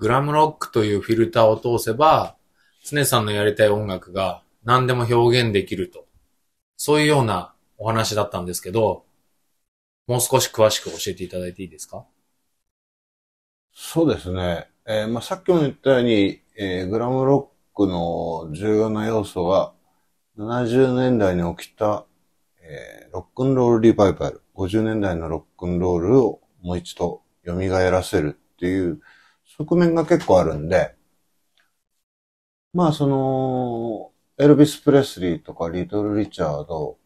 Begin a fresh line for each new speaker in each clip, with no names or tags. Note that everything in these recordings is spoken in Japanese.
グラムロックというフィルターを通せば、常さんのやりたい音楽が何でも表現できると。そういうようなお話だったんですけど、もう少し詳しく教えていただいていいですか？
そうですね。えーまあ、さっきも言ったように、えーグラムロックの重要な要素が、70年代に起きた、えーロックンロールリバイバル、50年代のロックンロールをもう一度蘇らせるっていう側面が結構あるんで、まあその、エルビス・プレスリーとかリトル・リチャード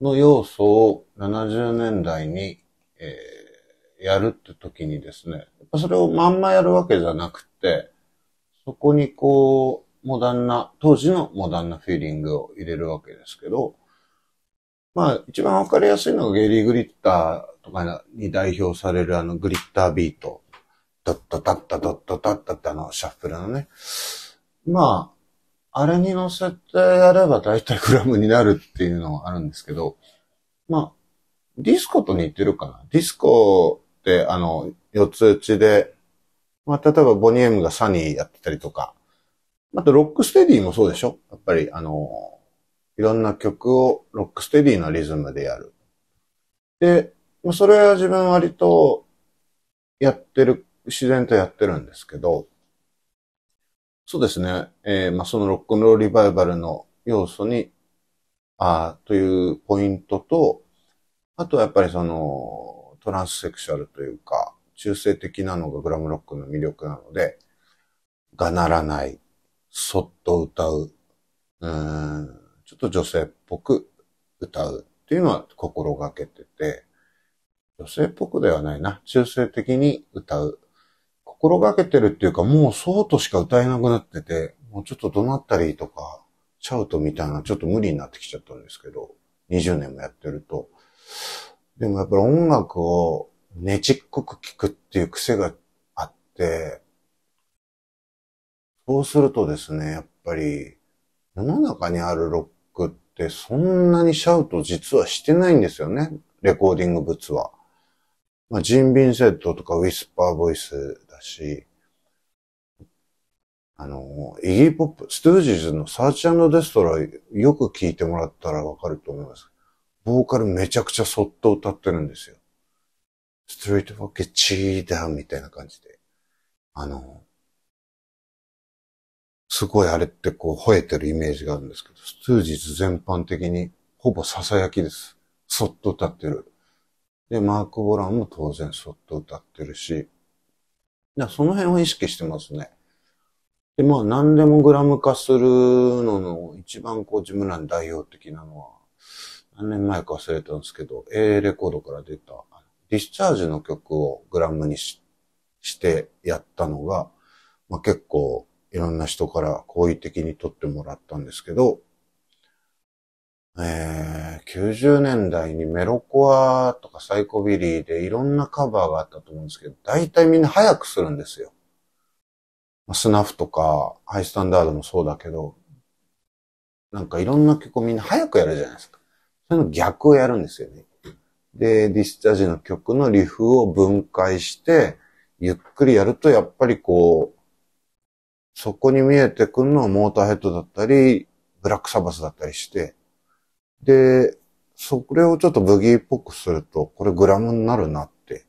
の要素を70年代に、えーやるって時にですね、やっぱそれをまんまやるわけじゃなくて、そこにこう、モダンな、当時のモダンなフィーリングを入れるわけですけど、まあ一番わかりやすいのがゲリー・グリッターとかに代表されるあのグリッタービート。ドットタッタドットタッタってあのシャッフルのね。まあ、あれに乗せてやれば大体グラムになるっていうのはあるんですけど、まあ、ディスコと似てるかな？ディスコってあの、四つ打ちで、まあ、例えばボニーM がサニーやってたりとか、あとロックステディもそうでしょ？やっぱりあの、いろんな曲をロックステディのリズムでやる。で、それは自分割とやってる、自然とやってるんですけど、そうですね。えーまあそのロックンロールリバイバルの要素に、あというポイントと、あとはやっぱりそのトランスセクシュアルというか、中性的なのがグラムロックの魅力なので、がならない、そっと歌う、うん、ちょっと女性っぽく歌うっていうのは心がけてて、女性っぽくではないな、中性的に歌う。心がけてるっていうか、もうそうとしか歌えなくなってて、もうちょっと怒鳴ったりとか、シャウトみたいなちょっと無理になってきちゃったんですけど、20年もやってると。でもやっぱり音楽をねちっこく聴くっていう癖があって、そうするとですね、やっぱり世の中にあるロックってそんなにシャウト実はしてないんですよね。レコーディング物は。まあ、ジーン・ヴィンセントとかウィスパーボイスし、あの、イギーポップ、ストゥージーズの Search and Destroy、よく聞いてもらったらわかると思います。ボーカルめちゃくちゃそっと歌ってるんですよ。 street walking cheetah みたいな感じで。あの、すごいあれってこう吠えてるイメージがあるんですけど、ストゥージーズ全般的にほぼ囁きです。そっと歌ってる。で、マーク・ボランも当然そっと歌ってるし、だその辺を意識してますね。で、まあ何でもグラム化するのの一番こう自分らに代表的なのは、何年前か忘れたんですけど、A レコードから出た、ディスチャージの曲をグラムにししてやったのが、まあ結構いろんな人から好意的に撮ってもらったんですけど、えー、90年代にメロコアとかサイコビリーでいろんなカバーがあったと思うんですけど、大体みんな早くするんですよ。スナフとかハイスタンダードもそうだけど、なんかいろんな曲をみんな早くやるじゃないですか。それの逆をやるんですよね。で、ディスチャージの曲のリフを分解して、ゆっくりやるとやっぱりこう、そこに見えてくるのはモーターヘッドだったり、ブラックサバスだったりして、で、それをちょっとブギーっぽくすると、これグラムになるなって、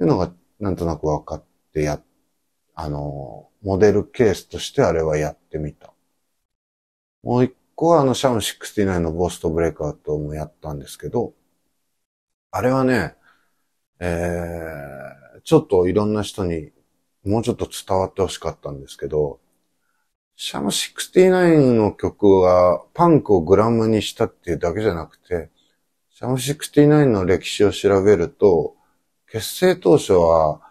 いうのがなんとなく分かってや、あの、モデルケースとしてあれはやってみた。もう一個はあのシャム69のボストブレイクアウトもやったんですけど、あれはね、えー、ちょっといろんな人にもうちょっと伝わってほしかったんですけど、シャム69の曲はパンクをグラムにしたっていうだけじゃなくて、シャム69の歴史を調べると、結成当初は、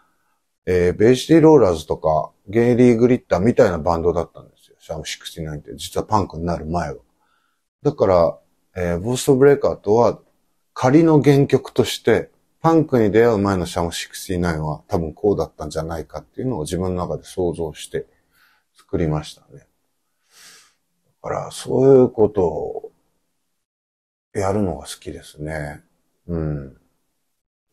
えー、ベイシティローラーズとか、ゲイリー・グリッターみたいなバンドだったんですよ。シャム69って、実はパンクになる前は。だから、えー、ボーストブレイカーとは、仮の原曲として、パンクに出会う前のシャム69は多分こうだったんじゃないかっていうのを自分の中で想像して作りましたね。だから、そういうことをやるのが好きですね。うん。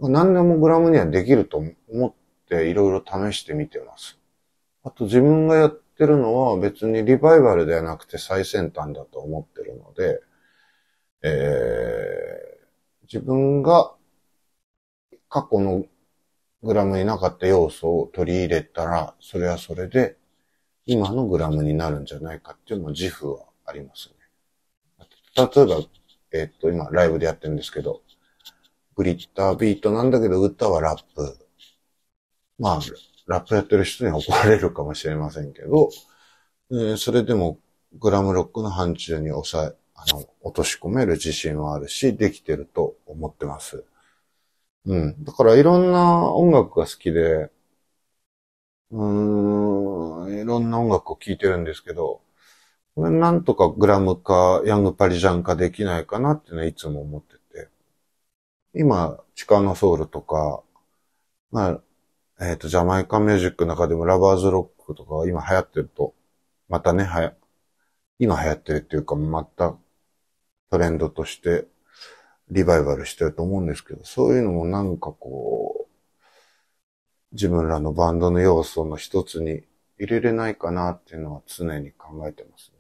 何でもグラムにはできると思っていろいろ試してみてます。あと自分がやってるのは別にリバイバルではなくて最先端だと思ってるので、えー、自分が過去のグラムになかった要素を取り入れたら、それはそれで今のグラムになるんじゃないかっていうのも自負はありますね。例えば、えっと、今ライブでやってるんですけど、グリッタービートなんだけど歌はラップ。まあ、ラップやってる人に怒られるかもしれませんけど、えーそれでもグラムロックの範疇に抑え、あの、落とし込める自信はあるし、できてると思ってます。うん。だからいろんな音楽が好きで、うーん、いろんな音楽を聴いてるんですけど、これなんとかグラムかヤングパリジャンかできないかなっていうのはいつも思ってて。今、チカノソウルとか、まあ、えっ、と、ジャマイカミュージックの中でもラバーズロックとか今流行ってると、またね、はや、今流行ってるっていうか、またトレンドとしてリバイバルしてると思うんですけど、そういうのもなんかこう、自分らのバンドの要素の一つに入れれないかなっていうのは常に考えてますね。